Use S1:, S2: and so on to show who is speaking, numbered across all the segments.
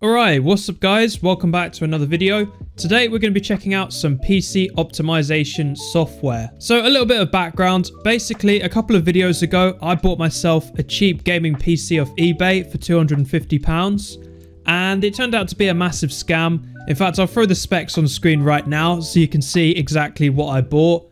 S1: Alright, what's up guys? Welcome back to another video. Today we're going to be checking out some PC optimization software. So a little bit of background. Basically, a couple of videos ago, I bought myself a cheap gaming PC off eBay for £250 and it turned out to be a massive scam. In fact, I'll throw the specs on screen right now so you can see exactly what I bought.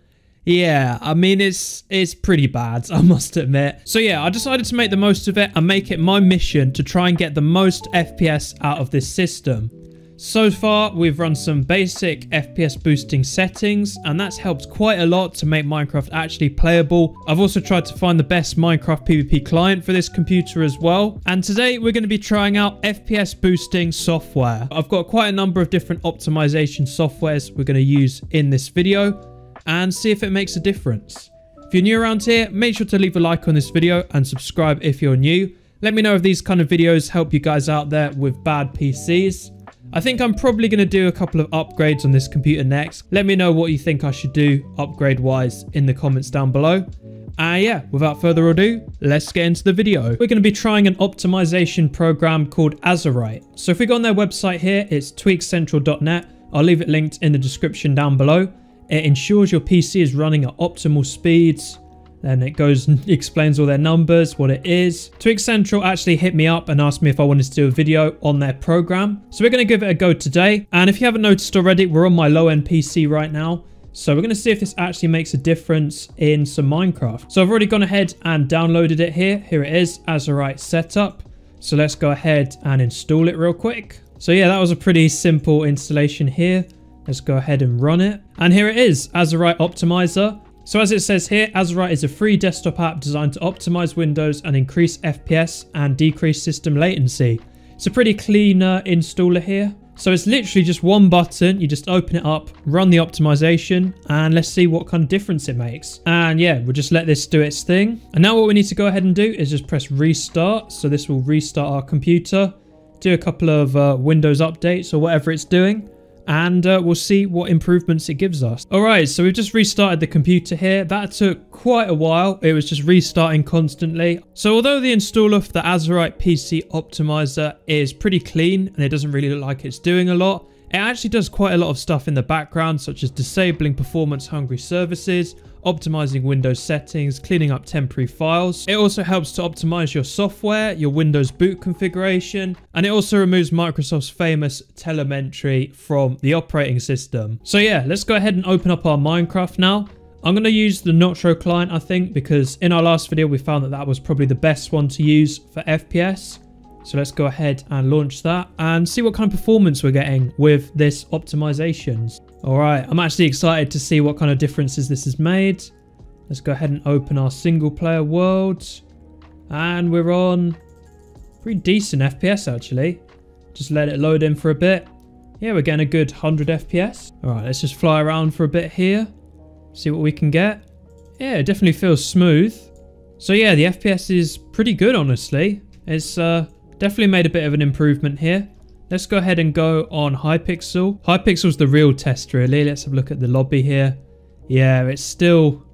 S1: Yeah, I mean, it's it's pretty bad, I must admit. So yeah, I decided to make the most of it and make it my mission to try and get the most FPS out of this system. So far, we've run some basic FPS boosting settings, and that's helped quite a lot to make Minecraft actually playable. I've also tried to find the best Minecraft PvP client for this computer as well. And today, we're going to be trying out FPS boosting software. I've got quite a number of different optimization softwares we're going to use in this video and see if it makes a difference. If you're new around here, make sure to leave a like on this video and subscribe if you're new. Let me know if these kind of videos help you guys out there with bad PCs. I think I'm probably going to do a couple of upgrades on this computer next. Let me know what you think I should do upgrade wise in the comments down below. And yeah, without further ado, let's get into the video. We're going to be trying an optimization program called Azurite. So if we go on their website here, it's tweakcentral.net. I'll leave it linked in the description down below. It ensures your PC is running at optimal speeds. Then it goes and explains all their numbers, what it is. Tweak Central actually hit me up and asked me if I wanted to do a video on their program. So we're going to give it a go today. And if you haven't noticed already, we're on my low-end PC right now. So we're going to see if this actually makes a difference in some Minecraft. So I've already gone ahead and downloaded it here. Here it is, Azurite setup. So let's go ahead and install it real quick. So yeah, that was a pretty simple installation here. Let's go ahead and run it. And here it is, Azurite Optimizer. So as it says here, Azurite is a free desktop app designed to optimize Windows and increase FPS and decrease system latency. It's a pretty clean uh, installer here. So it's literally just one button. You just open it up, run the optimization, and let's see what kind of difference it makes. And yeah, we'll just let this do its thing. And now what we need to go ahead and do is just press restart. So this will restart our computer, do a couple of uh, Windows updates or whatever it's doing and uh, we'll see what improvements it gives us. All right, so we've just restarted the computer here. That took quite a while. It was just restarting constantly. So although the installer for the Azurite PC Optimizer is pretty clean and it doesn't really look like it's doing a lot, it actually does quite a lot of stuff in the background, such as disabling performance hungry services, optimizing Windows settings, cleaning up temporary files. It also helps to optimize your software, your Windows boot configuration, and it also removes Microsoft's famous telemetry from the operating system. So yeah, let's go ahead and open up our Minecraft now. I'm going to use the Notro client, I think, because in our last video, we found that that was probably the best one to use for FPS. So let's go ahead and launch that and see what kind of performance we're getting with this optimizations. All right, I'm actually excited to see what kind of differences this has made. Let's go ahead and open our single player world. And we're on pretty decent FPS actually. Just let it load in for a bit. Yeah, we're getting a good 100 FPS. All right, let's just fly around for a bit here. See what we can get. Yeah, it definitely feels smooth. So yeah, the FPS is pretty good, honestly. It's uh, definitely made a bit of an improvement here. Let's go ahead and go on Hypixel. Hypixel's the real test really. Let's have a look at the lobby here. Yeah, it's still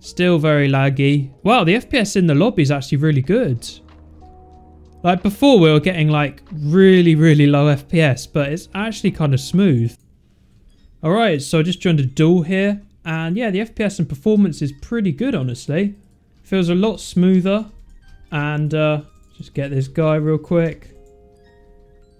S1: still very laggy. Wow, the FPS in the lobby is actually really good. Like before we were getting like really, really low FPS, but it's actually kind of smooth. Alright, so I just joined a duel here. And yeah, the FPS and performance is pretty good, honestly. Feels a lot smoother. And uh, just get this guy real quick.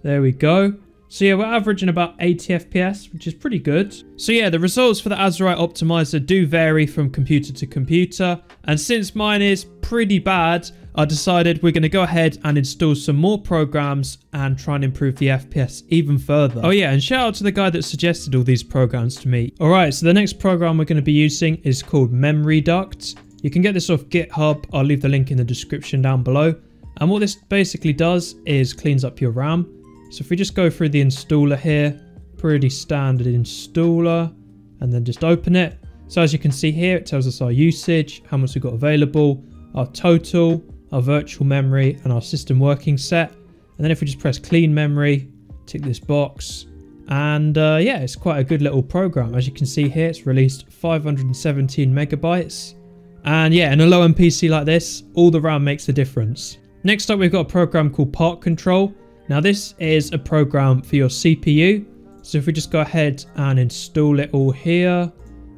S1: There we go. So yeah, we're averaging about 80 FPS, which is pretty good. So yeah, the results for the Azurite Optimizer do vary from computer to computer. And since mine is pretty bad, I decided we're going to go ahead and install some more programs and try and improve the FPS even further. Oh yeah, and shout out to the guy that suggested all these programs to me. Alright, so the next program we're going to be using is called Memreduct. You can get this off GitHub. I'll leave the link in the description down below. And what this basically does is cleans up your RAM. So if we just go through the installer here, pretty standard installer, and then just open it. So as you can see here, it tells us our usage, how much we've got available, our total, our virtual memory, and our system working set. And then if we just press clean memory, tick this box, and uh, yeah, it's quite a good little program. As you can see here, it's released 517 megabytes. And yeah, in a low-end PC like this, all the RAM makes a difference. Next up, we've got a program called ParkControl. Now this is a program for your CPU. So if we just go ahead and install it all here,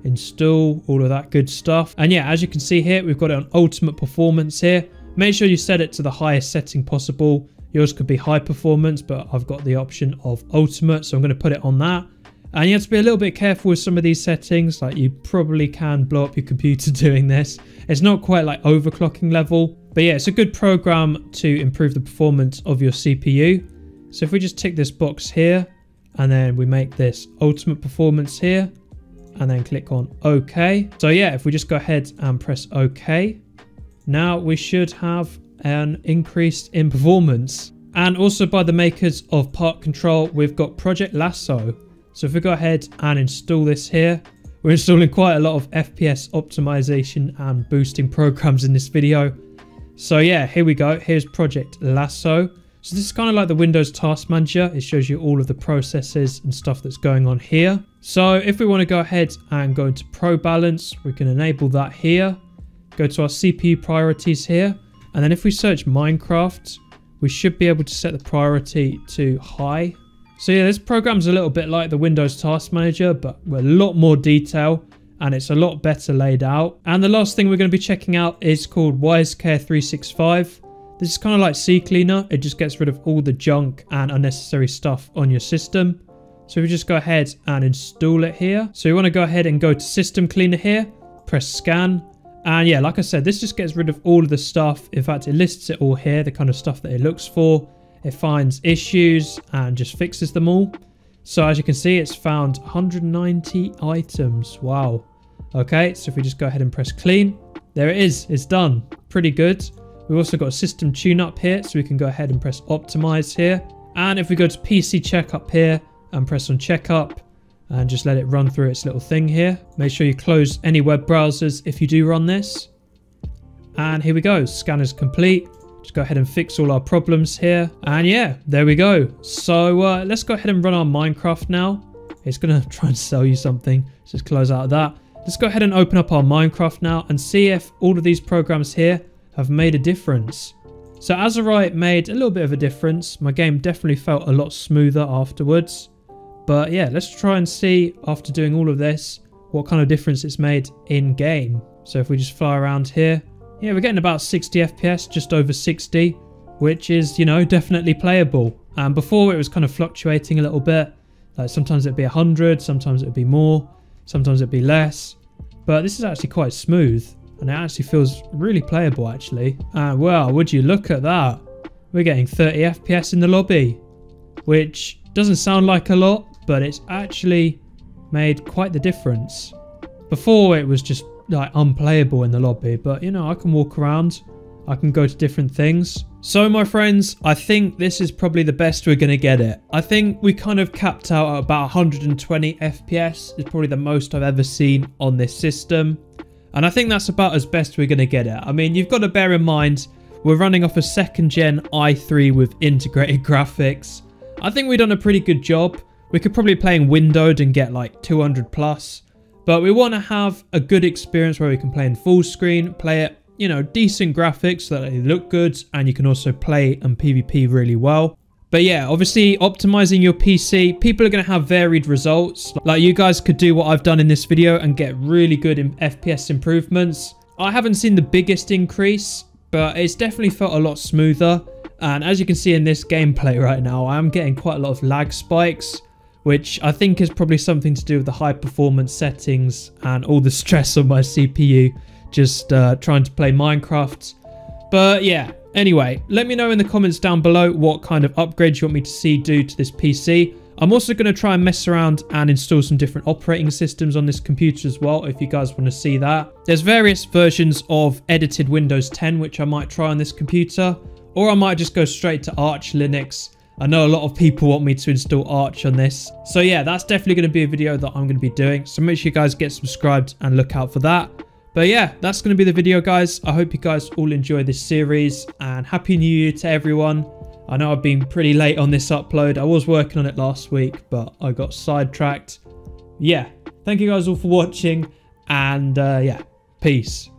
S1: install all of that good stuff. And yeah, as you can see here, we've got it on ultimate performance here. Make sure you set it to the highest setting possible. Yours could be high performance, but I've got the option of ultimate. So I'm going to put it on that. And you have to be a little bit careful with some of these settings. Like you probably can blow up your computer doing this. It's not quite like overclocking level. But yeah, it's a good program to improve the performance of your CPU. So if we just tick this box here and then we make this ultimate performance here and then click on OK. So yeah, if we just go ahead and press OK, now we should have an increase in performance. And also by the makers of ParkControl, we've got Project Lasso. So if we go ahead and install this here, we're installing quite a lot of FPS optimization and boosting programs in this video. So yeah, here we go. Here's Project Lasso. So this is kind of like the Windows Task Manager. It shows you all of the processes and stuff that's going on here. So if we want to go ahead and go into Pro Balance, we can enable that here. Go to our CPU priorities here. And then if we search Minecraft, we should be able to set the priority to high. So yeah, this program's a little bit like the Windows Task Manager, but with a lot more detail and it's a lot better laid out. And the last thing we're going to be checking out is called WiseCare 365. This is kind of like CCleaner. It just gets rid of all the junk and unnecessary stuff on your system. So we just go ahead and install it here. So you want to go ahead and go to System Cleaner here, press Scan. And yeah, like I said, this just gets rid of all of the stuff. In fact, it lists it all here, the kind of stuff that it looks for. It finds issues and just fixes them all. So as you can see, it's found 190 items. Wow. Okay, so if we just go ahead and press clean, there it is. It's done. Pretty good. We've also got a system tune up here, so we can go ahead and press optimize here. And if we go to PC check up here and press on checkup and just let it run through its little thing here. Make sure you close any web browsers if you do run this. And here we go, scan is complete. Just go ahead and fix all our problems here. And yeah, there we go. So uh, let's go ahead and run our Minecraft now. It's to try and sell you something. Let's just close out of that. Let's go ahead and open up our Minecraft now and see if all of these programs here have made a difference. So Azurite made a little bit of a difference. My game definitely felt a lot smoother afterwards. But yeah, let's try and see after doing all of this what kind of difference it's made in game. So if we just fly around here, yeah, we're getting about 60 FPS, just over 60, which is, you know, definitely playable. And before it was kind of fluctuating a little bit. Like sometimes it'd be 100, sometimes it'd be more, sometimes it'd be less. But this is actually quite smooth and it actually feels really playable actually. And well, would you look at that? We're getting 30 FPS in the lobby, which doesn't sound like a lot, but it's actually made quite the difference. Before it was just like unplayable in the lobby, but you know, I can walk around, I can go to different things. So my friends, I think this is probably the best we're going to get it. I think we kind of capped out at about 120 FPS. It's probably the most I've ever seen on this system. And I think that's about as best we're going to get it. I mean, you've got to bear in mind, we're running off a second gen i3 with integrated graphics. I think we've done a pretty good job. We could probably play in windowed and get like 200 plus. But we want to have a good experience where we can play in full screen, play it, you know, decent graphics so that they look good and you can also play and PvP really well. But yeah, obviously optimizing your PC, people are going to have varied results. Like you guys could do what I've done in this video and get really good in FPS improvements. I haven't seen the biggest increase, but it's definitely felt a lot smoother. And as you can see in this gameplay right now, I am getting quite a lot of lag spikes, which I think is probably something to do with the high performance settings and all the stress on my CPU just uh, trying to play Minecraft. But yeah, Anyway, let me know in the comments down below what kind of upgrades you want me to see do to this PC. I'm also going to try and mess around and install some different operating systems on this computer as well, if you guys want to see that. There's various versions of edited Windows 10, which I might try on this computer, or I might just go straight to Arch Linux. I know a lot of people want me to install Arch on this. So yeah, that's definitely going to be a video that I'm going to be doing. So make sure you guys get subscribed and look out for that. But yeah, that's going to be the video, guys. I hope you guys all enjoy this series and Happy New Year to everyone. I know I've been pretty late on this upload. I was working on it last week, but I got sidetracked. Yeah, thank you guys all for watching and uh, yeah, peace.